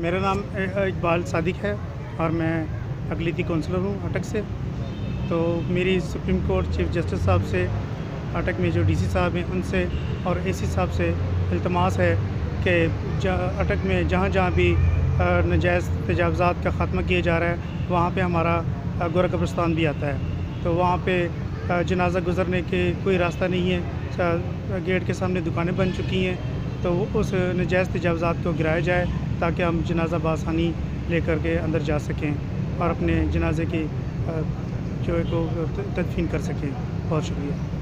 मेरा नाम इकबाल सादिक है और मैं अकलीती कौंसलर हूँ अटक से। तो मेरी सुप्रीम कोर्ट चीफ जस्टिस साहब से, अटक में जो डीसी साहब हैं उनसे और एसी साहब से इल्तमास है कि अटक में जहाँ जहाँ भी नजायज़ तजावज़ात का ख़त्मा किया जा रहा है, वहाँ पे हमारा गोरा कब्रस्तान भी आता है। तो वहाँ पे जनाजा गुज़रने के कोई रास्ता नहीं है गेट के सामने दुकानें बन चुकी हैं तो उस नजायज़ तजावज़ात को गिराया जाए ताकि हम जनाजा बासानी लेकर के अंदर जा सकें और अपने जनाजे की जो है को तदफीन कर सकें। बहुत शुक्रिया।